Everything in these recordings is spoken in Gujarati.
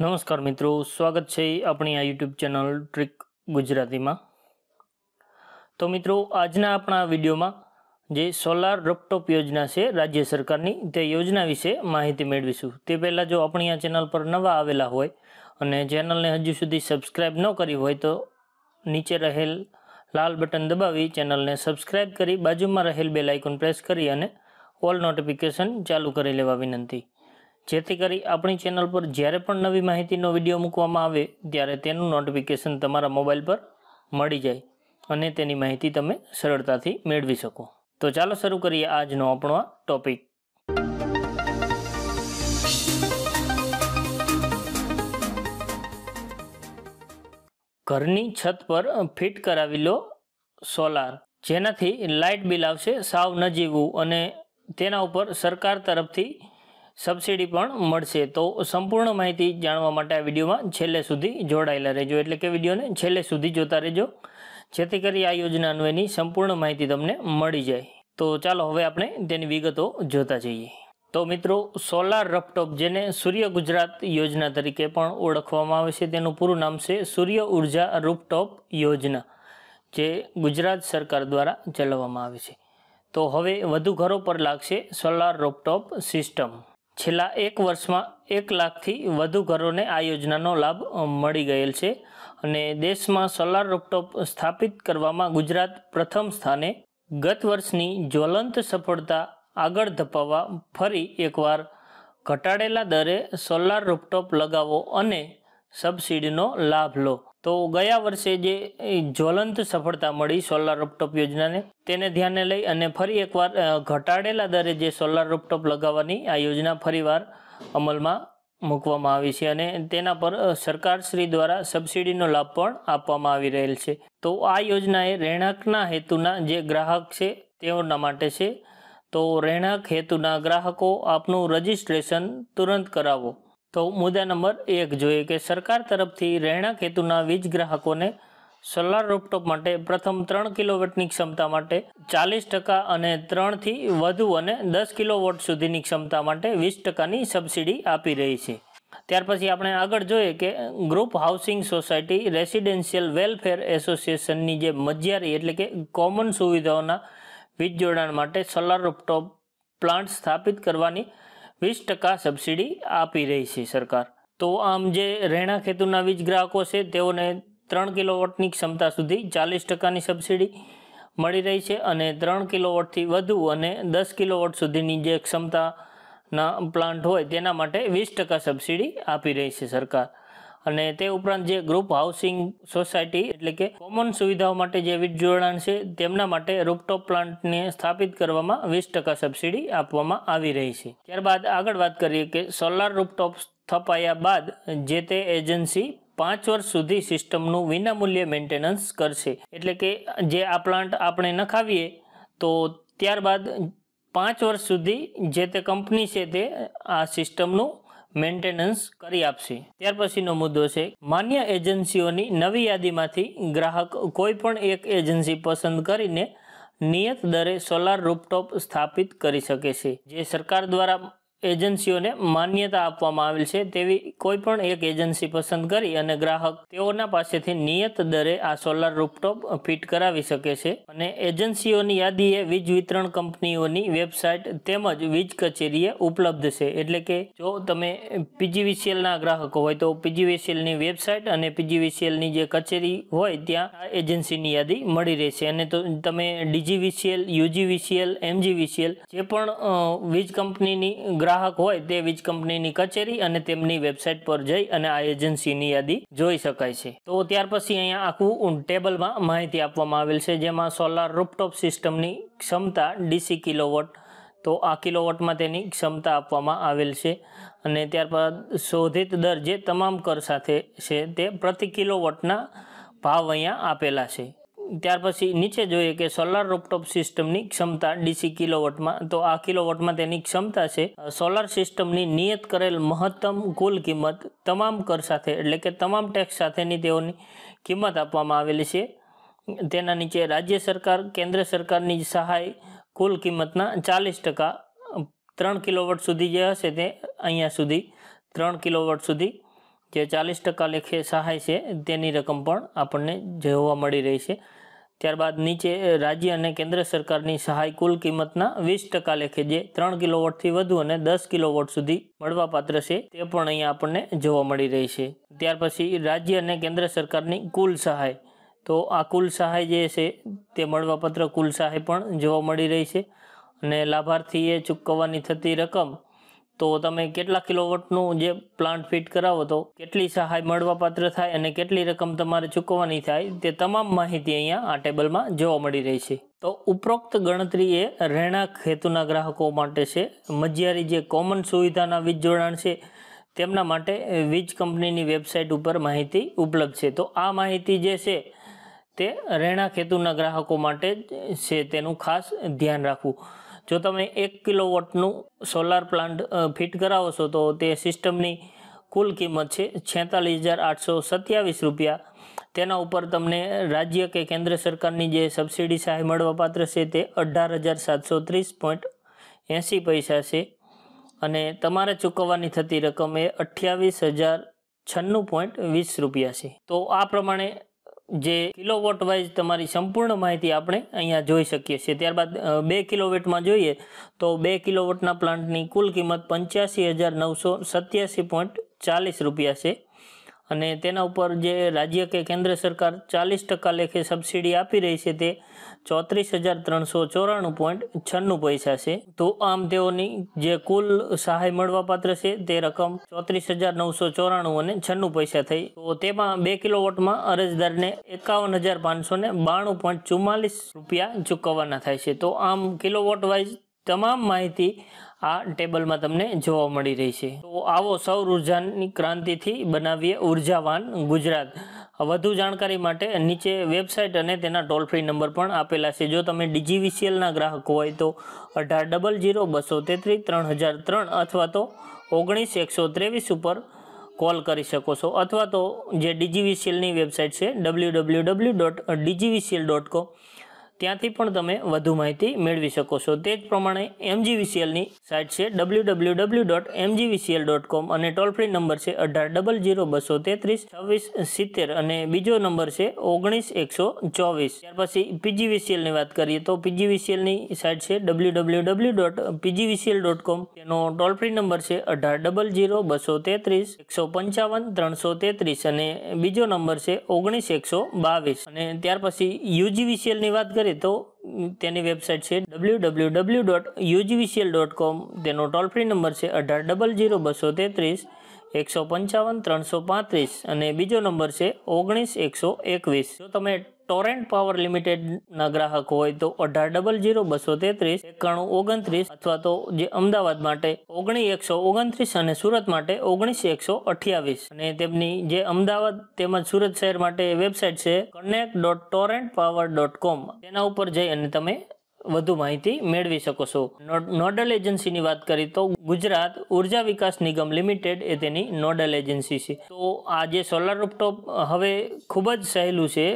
નમસ્કાર મિત્રો, સ્વાગત છે આપણી આ યુટ્યુબ ચેનલ ટ્રીક ગુજરાતીમાં. તો મિત્રો, આજના આપણા વિડીયોમાં જે સોલાર રૂફટોપ યોજના છે, રાજ્ય સરકારની, તે યોજના વિશે માહિતી મેળવીશું. તે પહેલાં જો આપણી આ ચેનલ પર નવા આવેલા હોય અને ચેનલને હજુ સુધી સબસ્ક્રાઈબ ન કરી હોય, તો નીચે રહેલ લાલ બટન દબાવી ચેનલને સબસ્ક્રાઈબ કરી બાજુમાં રહેલ બેલ આઇકોન પ્રેસ કરી અને ઓલ નોટિફિકેશન ચાલુ કરી લેવા વિનંતી. જેથી કરી આપણી ચેનલ પર જ્યારે પણ નવી માહિતીનો વીડિયો મૂકવામાં આવે, ત્યારે તેનું નોટિફિકેશન તમારા મોબાઈલ પર મળી જાય અને તેની માહિતી તમે સરળતાથી મેળવી શકો. તો ચાલો શરૂ કરીએ આજનો આપણો આ ટોપિક ઘરની છત પર ફિટ કરાવી લો સોલાર જેનાથી લાઇટ બિલ આવશે, સાવ નજીવું અને તેના ઉપર સરકાર તરફથી સબસિડી પણ મળશે. તો સંપૂર્ણ માહિતી જાણવા માટે આ વિડીયોમાં છેલ્લે સુધી જોડાયેલા રહેજો. એટલે કે વિડીયોને છેલ્લે સુધી જોતા રહેજો. જેથી કરી આ યોજના અન્વયની સંપૂર્ણ માહિતી તમને મળી જાય. તો ચાલો હવે આપણે તેની વિગતો જોતા જઈએ. તો મિત્રો, સોલાર રફટોપ જેને સૂર્ય ગુજરાત યોજના તરીકે પણ ઓળખવામાં આવે છે, તેનું પૂરું નામ છે સૂર્ય ઊર્જા રૂફટોપ યોજના, જે ગુજરાત સરકાર દ્વારા ચલાવવામાં આવે છે. તો હવે વધુ ઘરો પર લાગશે સોલાર રૂફટોપ સિસ્ટમ. છેલ્લા એક વર્ષમાં એક લાખથી વધુ ઘરોને આ યોજનાનો લાભ મળી ગયેલ છે અને દેશમાં સોલાર રૂપટોપ સ્થાપિત કરવામાં ગુજરાત પ્રથમ સ્થાને. ગત વર્ષની જ્વલંત સફળતા આગળ ધપાવવા ફરી એકવાર ઘટાડેલા દરે સોલાર રૂપટોપ લગાવો અને સબસિડીનો લાભ લો. તો ગયા વર્ષે જે જ્વલંત સફળતા મળી સોલાર રૂપટોપ યોજનાને, તેને ધ્યાને લઈ અને ફરી એકવાર ઘટાડેલા દરે જે સોલાર રૂપટોપ લગાવવાની આ યોજના ફરીવાર અમલમાં મૂકવામાં આવી છે અને તેના પર સરકારશ્રી દ્વારા સબસિડીનો લાભ પણ આપવામાં આવી રહેલ છે. તો આ યોજના એ રહેણાંકના હેતુના જે ગ્રાહક છે તેઓના માટે છે. તો રહેણાંક હેતુના ગ્રાહકો આપનું રજિસ્ટ્રેશન તુરંત કરાવો. તો મુદ્દા નંબર એક જોઈએ કે સરકાર તરફથી રહેણાંક હેતુના વીજ ગ્રાહકોને સોલાર રૂપટોપ માટે પ્રથમ ત્રણ કિલોવોટની ક્ષમતા માટે ચાલીસ ટકા અને ત્રણથી વધુ અને દસ કિલોવોટ સુધીની ક્ષમતા માટે વીસ ટકાની સબસિડી આપી રહી છે. ત્યાર પછી આપણે આગળ જોઈએ કે group housing society residential welfare એસોસિએશનની જે મજિયારી એટલે કે કોમન સુવિધાઓના વીજ જોડાણ માટે સોલાર રૂપટોપ પ્લાન્ટ સ્થાપિત કરવાની વીસ ટકા સબસિડી આપી રહી છે સરકાર. તો આમ જે રહેણાંક હેતુના વીજ ગ્રાહકો છે, તેઓને ત્રણ કિલોવોટની ક્ષમતા સુધી ચાલીસ ટકાની સબસિડી મળી રહી છે અને ત્રણ કિલોવોટથી વધુ અને દસ કિલોવોટ સુધીની જે ક્ષમતાના પ્લાન્ટ હોય, તેના માટે વીસ ટકા સબસિડી આપી રહી છે સરકાર. અને તે ઉપરાંત જે ગ્રુપ હાઉસિંગ સોસાયટી એટલે કે કોમન સુવિધાઓ માટે જે વીજ જોડાણ છે, તેમના માટે રૂપટોપ પ્લાન્ટને સ્થાપિત કરવામાં વીસ ટકા સબસિડી આપવામાં આવી રહી છે. ત્યારબાદ આગળ વાત કરીએ કે સોલાર રૂપટોપ સ્થપાયા બાદ જે તે એજન્સી પાંચ વર્ષ સુધી સિસ્ટમનું વિનામૂલ્ય મેન્ટેનન્સ કરશે. એટલે કે જે આ પ્લાન્ટ આપણે નખાવીએ, તો ત્યારબાદ પાંચ વર્ષ સુધી જે તે કંપની છે તે આ સિસ્ટમનું મેન્ટેનન્સ કરી આપશે. ત્યાર પછીનો મુદ્દો છે, માન્ય એજન્સીઓની નવી યાદીમાંથી ગ્રાહક કોઈ પણ એક એજન્સી પસંદ કરીને નિયત દરે સોલાર રૂપટોપ સ્થાપિત કરી શકે છે, જે સરકાર દ્વારા એજન્સીઓને માન્યતા આપવામાં આવેલ છે. તેવી કોઈ પણ એક એજન્સી પસંદ કરી અને ગ્રાહક તેઓના પાસેથી નિયત દરે આ સોલાર રૂપટોપ ફિટ કરાવી શકે છે અને એજન્સીઓની યાદીએ વીજ વિતરણ કંપનીઓની વેબસાઇટ તેમજ વીજ કચેરીએ ઉપલબ્ધ છે. એટલે કે જો તમે પીજીવીસીએલના ગ્રાહકો હોય તો પીજીવીસીએલની વેબસાઇટ અને પીજીવીસીએલની જે કચેરી હોય ત્યાં આ એજન્સીની યાદી મળી રહેશે. અને તો તમે ડીજીવીસીએલ, યુજીવીસીએલ, એમજીવીસીએલ જે પણ વીજ કંપનીની ગ્રાહક હોય તે વીજ કંપનીની કચેરી અને તેમની વેબસાઇટ પર જઈ અને આ એજન્સીની યાદી જોઈ શકાય છે. તો ત્યાર પછી અહીંયા આખું ટેબલમાં માહિતી આપવામાં આવેલ છે, જેમાં સોલાર રૂપટોપ સિસ્ટમની ક્ષમતા ડીસી કિલોવોટ, તો આ કિલોવોટમાં તેની ક્ષમતા આપવામાં આવેલ છે. અને ત્યારબાદ શોધિત દર જે તમામ કર સાથે છે તે પ્રતિ કિલોવોટના ભાવ અહીંયા આપેલા છે. ત્યાર પછી નીચે જોઈએ કે સોલાર રૂપટોપ સિસ્ટમની ક્ષમતા ડીસી કિલોવોટમાં. તો આ કિલોવોટમાં તેની ક્ષમતા છે સોલાર સિસ્ટમની નિયત કરેલ મહત્તમ કુલ કિંમત તમામ કર સાથે, એટલે કે તમામ ટેક્સ સાથેની તેઓની કિંમત આપવામાં આવેલી છે. તેના નીચે રાજ્ય સરકાર, કેન્દ્ર સરકારની સહાય કુલ કિંમતના ચાલીસ ટકા ત્રણ કિલોવોટ સુધી જે હશે તે અહીંયા સુધી, ત્રણ કિલોવોટ સુધી જે ચાલીસ ટકા લેખે સહાય છે તેની રકમ પણ આપણને જોવા મળી રહી છે. ત્યારબાદ નીચે રાજ્ય અને કેન્દ્ર સરકારની સહાય કુલ કિંમતના વીસ ટકા લેખે જે ત્રણ કિલોવોટથી વધુ અને દસ કિલોવોટ સુધી મળવાપાત્ર છે, તે પણ અહીંયા આપણને જોવા મળી રહી છે. ત્યાર પછી રાજ્ય અને કેન્દ્ર સરકારની કુલ સહાય. તો આ કુલ સહાય જે છે, તે મળવાપાત્ર કુલ સહાય પણ જોવા મળી રહી છે અને લાભાર્થીએ ચૂકવવાની થતી રકમ તો તમે કેટલા કિલોવોટનું જે પ્લાન્ટ ફિટ કરાવો તો કેટલી સહાય મળવાપાત્ર થાય અને કેટલી રકમ તમારે ચૂકવવાની થાય તે તમામ માહિતી અહીંયા આ ટેબલમાં જોવા મળી રહી છે. તો ઉપરોક્ત ગણતરી એ રહેણાંક હેતુના ગ્રાહકો માટે છે. મજિયારી જે કોમન સુવિધાના વીજ જોડાણ છે, તેમના માટે વીજ કંપનીની વેબસાઇટ ઉપર માહિતી ઉપલબ્ધ છે. તો આ માહિતી જે છે તે રહેણાંક હેતુના ગ્રાહકો માટે છે. તેનું ખાસ ધ્યાન રાખવું. જો તમે એક કિલોવોટનું સોલાર પ્લાન્ટ ફિટ કરાવો છો, તો તે સિસ્ટમની કુલ કિંમત છે છેતાલીસ હજાર આઠસો સત્યાવીસ રૂપિયા. તેના ઉપર તમને રાજ્ય કે કેન્દ્ર સરકારની જે સબસિડી સહાય મળવાપાત્ર છે તે અઢાર હજાર સાતસો ત્રીસ પોઈન્ટ એંસી પૈસા છે. અને તમારે ચૂકવવાની થતી રકમ એ અઠ્યાવીસ હજાર છન્નું પોઈન્ટ વીસ રૂપિયા છે. તો આ પ્રમાણે જે કિલોવોટ વાઇઝ તમારી સંપૂર્ણ માહિતી આપણે અહીંયા જોઈ શકીએ છીએ. ત્યારબાદ બે કિલોવોટમાં જોઈએ તો બે કિલોવોટના પ્લાન્ટની કુલ કિંમત પંચ્યાસી હજાર નવસો સત્યાસી પોઈન્ટ ચાલીસ રૂપિયા છે. અને તેના ઉપર જે રાજ્ય કે કેન્દ્ર સરકાર ચાલીસ ટકા લેખે સબસિડી આપી રહી છે તે ચોત્રીસ હજાર ત્રણસો ચોરાણું પોઈન્ટ છન્નું પૈસા છે. તો આમ તેઓની જે કુલ સહાય મળવાપાત્ર છે તે રકમ ચોત્રીસ હજાર નવસો ચોરાણું અને છન્નું પૈસા થઈ. તો તેમાં બે કિલોવોટમાં અરજદારને એકાવન હજાર પાંચસો ને બાણું પોઈન્ટ ચુમ્માલીસ રૂપિયા ચૂકવવાના થાય છે. તો આમ કિલોવોટ વાઇઝ તમામ માહિતી આ ટેબલમાં તમને જોવા મળી રહી છે. તો આવો સૌર ઉર્જાની ક્રાંતિથી બનાવીએ ઉર્જાવાન ગુજરાત. વધુ જાણકારી માટે નીચે વેબસાઇટ અને તેના ટોલ ફ્રી નંબર પણ આપેલા છે. જો તમે ડીજીવીસીએલના ગ્રાહક હોય તો અઢાર ડબલ જીરો બસો તેત્રીસ ત્રણ હજાર ત્રણ અથવા તો ઓગણીસ એકસો ત્રેવીસ ઉપર કોલ કરી શકો છો. અથવા તો જે ડીજીવીસીએલની વેબસાઇટ છે W W W dot DGVCL dot com ત્યાંથી પણ તમે વધુ માહિતી મેળવી શકો છો. તે જ પ્રમાણે એમજીવીસીએલની સાઇટ છે W W W dot MGVCL dot com અને ટોલ ફ્રી નંબર છે અઢાર ડબલ જીરો બસો તેત્રીસ, છવ્વીસ, સિત્તેર અને બીજો નંબર છે ઓગણીસ, એકસો ચોવીસ. ત્યાર પછી પીજીવીસીએલની વાત કરીએ તો પીજીવીસીએલની સાઇટ છે W W W dot PGVCL dot com તેનો ટોલ ફ્રી નંબર છે અઢાર ડબલ જીરો બસો તેત્રીસ, એકસો પંચાવન, ત્રણસો તેત્રીસ અને બીજો નંબર છે ઓગણીસ, એકસો બાવીસ. અને ત્યાર પછી યુજીવીસીએલની વાત કરીએ તો તેની વેબસાઇટ છે W W W dot UGVCL dot com તેનો ટોલ ફ્રી નંબર છે અઢાર ડબલ જીરો બસો તેત્રીસ, એકસો પંચાવન, ત્રણસો પાંત્રીસ અને બીજો નંબર છે ઓગણીસ, એકસો એકવીસ. જો તમે ટોરેન્ટ પાવર લિમિટેડના ગ્રાહક હોય તો અઢાર ડબલ જીરો બસો તેત્રીસ, એકાણું ઓગણત્રીસ અથવા તો જે અમદાવાદ માટે ઓગણીસ એકસો ઓગણત્રીસ અને સુરત માટે ઓગણીસ એકસો અઠ્યાવીસ. અને તેમની જે અમદાવાદ તેમજ સુરત શહેર માટે વેબસાઇટ છે connect dot Torrent Power dot com તેના ઉપર જઈ અને તમે વધુ માહિતી મેળવી શકો છો. નોડલ એજન્સીની વાત કરી તો ગુજરાત ઊર્જા વિકાસ નિગમ લિમિટેડ એ તેની નોડલ એજન્સી છે. તો આ જે સોલાર રૂપટોપ હવે ખૂબ જ સહેલું છે.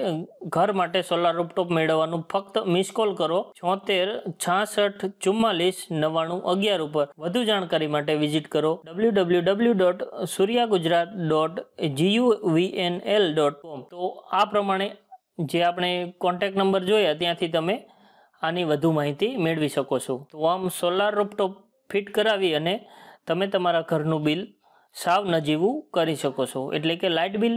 ઘર માટે સોલાર રૂપટોપ મેળવવાનું ફક્ત મિસ કોલ કરો. છોતેર, છાસઠ, ચુમ્માલીસ, નવ્વાણું, અગિયાર ઉપર. વધુ જાણકારી માટે વિઝિટ કરો W W W dot Surya Gujarat dot GUVNL dot com તો આ પ્રમાણે જે આપણે કોન્ટેક્ટ નંબર જોયા, ત્યાંથી તમે આની વધુ માહિતી મેળવી શકો છો. તો આમ સોલાર રૂપટોપ ફિટ કરાવી અને તમે તમારા ઘરનું બિલ સાવ નજીવું કરી શકો છો. એટલે કે લાઇટ બિલ,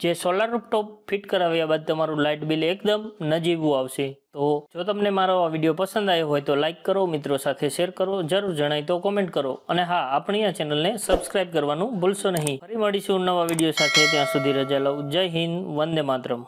જે સોલાર રૂપટોપ ફિટ કરાવ્યા બાદ તમારું લાઇટ બિલ એકદમ નજીવું આવશે. તો જો તમને મારો આ વીડિયો પસંદ આવ્યો હોય તો લાઇક કરો, મિત્રો સાથે શેર કરો, જરૂર જણાય તો કોમેન્ટ કરો. અને હા, આપણી આ ચેનલને સબસ્ક્રાઇબ કરવાનું ભૂલશો નહીં. ફરી મળીશું નવા વીડિયો સાથે. ત્યાં સુધી રજા લઉં. જય હિન્દ, વંદે માતરમ.